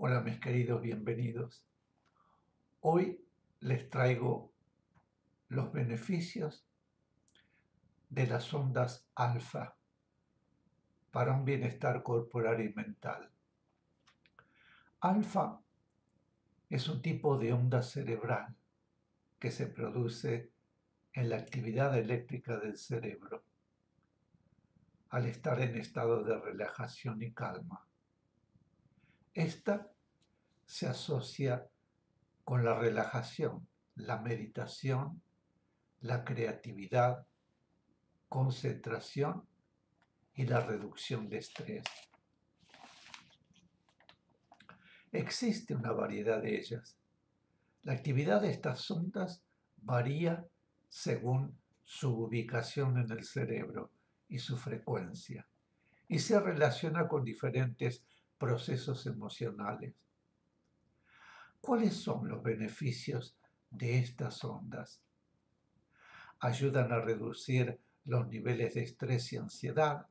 Hola mis queridos, bienvenidos. Hoy les traigo los beneficios de las ondas alfa para un bienestar corporal y mental. Alfa es un tipo de onda cerebral que se produce en la actividad eléctrica del cerebro al estar en estado de relajación y calma. Esta se asocia con la relajación, la meditación, la creatividad, concentración y la reducción de estrés. Existe una variedad de ellas. La actividad de estas ondas varía según su ubicación en el cerebro y su frecuencia, y se relaciona con diferentes procesos emocionales. ¿Cuáles son los beneficios de estas ondas? Ayudan a reducir los niveles de estrés y ansiedad,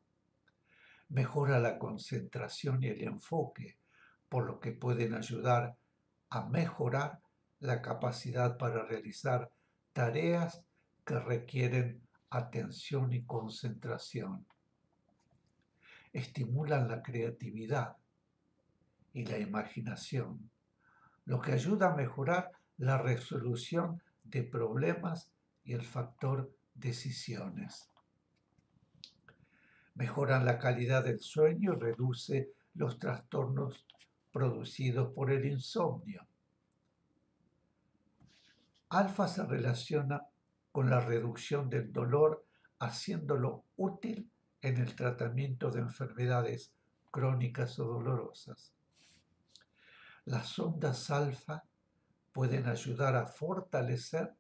mejora la concentración y el enfoque, por lo que pueden ayudar a mejorar la capacidad para realizar tareas que requieren atención y concentración. Estimulan la creatividad y la imaginación, lo que ayuda a mejorar la resolución de problemas y el factor decisiones. Mejoran la calidad del sueño y reduce los trastornos producidos por el insomnio. Alfa se relaciona con la reducción del dolor, haciéndolo útil en el tratamiento de enfermedades crónicas o dolorosas. Las ondas alfa pueden ayudar a fortalecer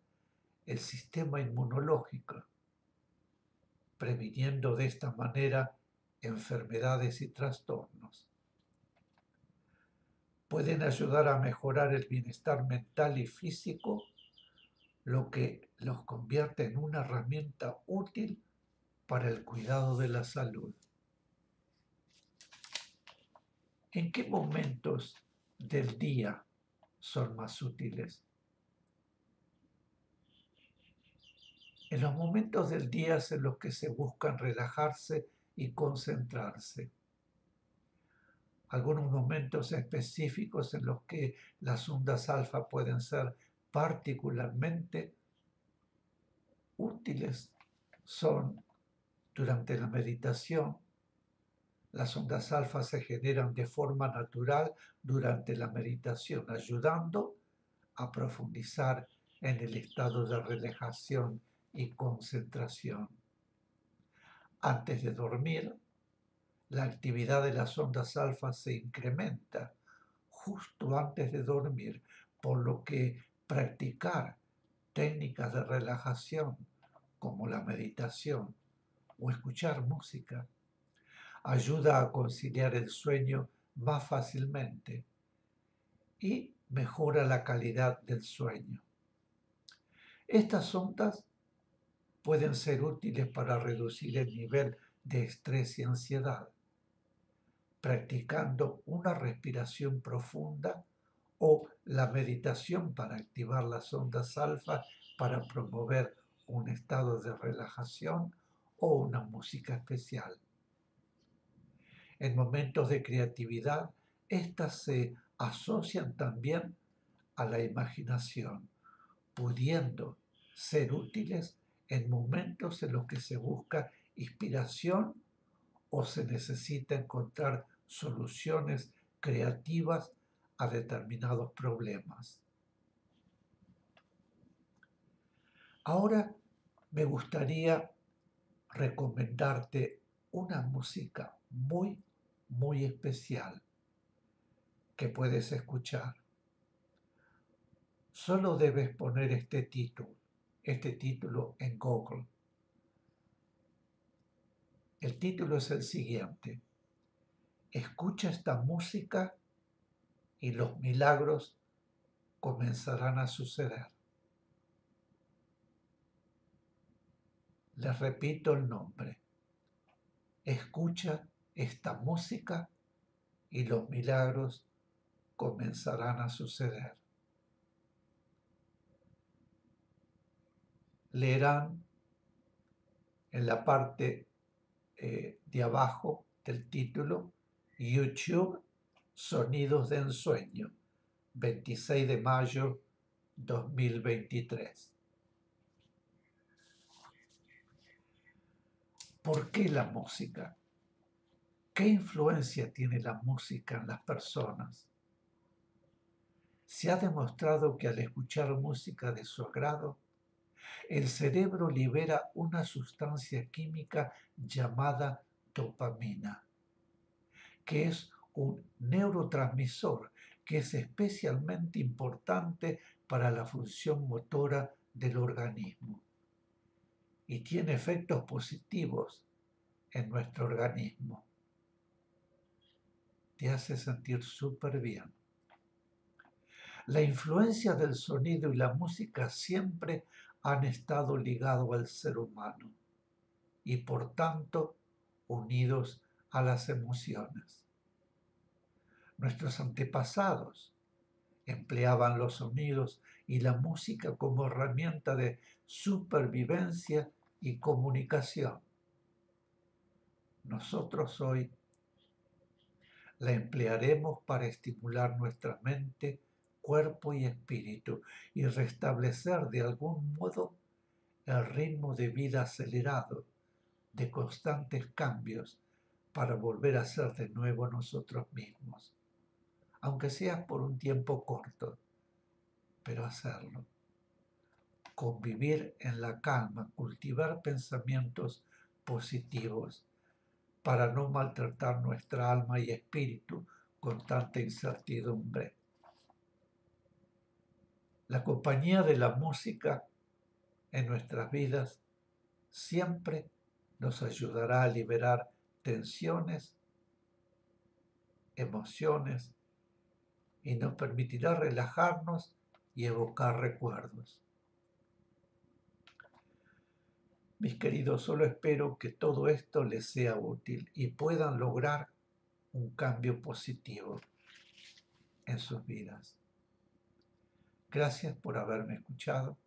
el sistema inmunológico, previniendo de esta manera enfermedades y trastornos. Pueden ayudar a mejorar el bienestar mental y físico lo que los convierte en una herramienta útil para el cuidado de la salud. ¿En qué momentos del día son más útiles? En los momentos del día en los que se buscan relajarse y concentrarse. Algunos momentos específicos en los que las ondas alfa pueden ser particularmente útiles son durante la meditación. Las ondas alfa se generan de forma natural durante la meditación, ayudando a profundizar en el estado de relajación y concentración. Antes de dormir, la actividad de las ondas alfa se incrementa justo antes de dormir, por lo que practicar técnicas de relajación como la meditación o escuchar música ayuda a conciliar el sueño más fácilmente y mejora la calidad del sueño. Estas ondas pueden ser útiles para reducir el nivel de estrés y ansiedad, practicando una respiración profunda o la meditación para activar las ondas alfa para promover un estado de relajación o una música especial. En momentos de creatividad, estas se asocian también a la imaginación, pudiendo ser útiles en momentos en los que se busca inspiración o se necesita encontrar soluciones creativas a determinados problemas. Ahora me gustaría recomendarte una música muy, muy especial que puedes escuchar. Solo debes poner este título, este título en Google. El título es el siguiente. Escucha esta música y los milagros comenzarán a suceder. Les repito el nombre. Escucha esta música y los milagros comenzarán a suceder. Leerán en la parte eh, de abajo del título YouTube Sonidos de Ensueño, 26 de mayo 2023. ¿Por qué la música? ¿Qué influencia tiene la música en las personas? Se ha demostrado que al escuchar música de su agrado, el cerebro libera una sustancia química llamada dopamina, que es un neurotransmisor que es especialmente importante para la función motora del organismo y tiene efectos positivos en nuestro organismo. Te hace sentir súper bien. La influencia del sonido y la música siempre han estado ligados al ser humano y por tanto unidos a las emociones. Nuestros antepasados empleaban los sonidos y la música como herramienta de supervivencia y comunicación. Nosotros hoy la emplearemos para estimular nuestra mente, cuerpo y espíritu y restablecer de algún modo el ritmo de vida acelerado, de constantes cambios, para volver a ser de nuevo nosotros mismos aunque sea por un tiempo corto, pero hacerlo. Convivir en la calma, cultivar pensamientos positivos para no maltratar nuestra alma y espíritu con tanta incertidumbre. La compañía de la música en nuestras vidas siempre nos ayudará a liberar tensiones, emociones y nos permitirá relajarnos y evocar recuerdos. Mis queridos, solo espero que todo esto les sea útil y puedan lograr un cambio positivo en sus vidas. Gracias por haberme escuchado.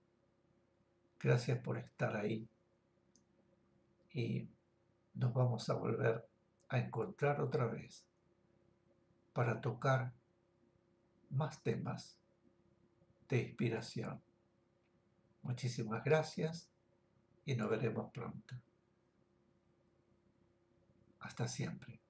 Gracias por estar ahí. Y nos vamos a volver a encontrar otra vez para tocar más temas de inspiración. Muchísimas gracias y nos veremos pronto. Hasta siempre.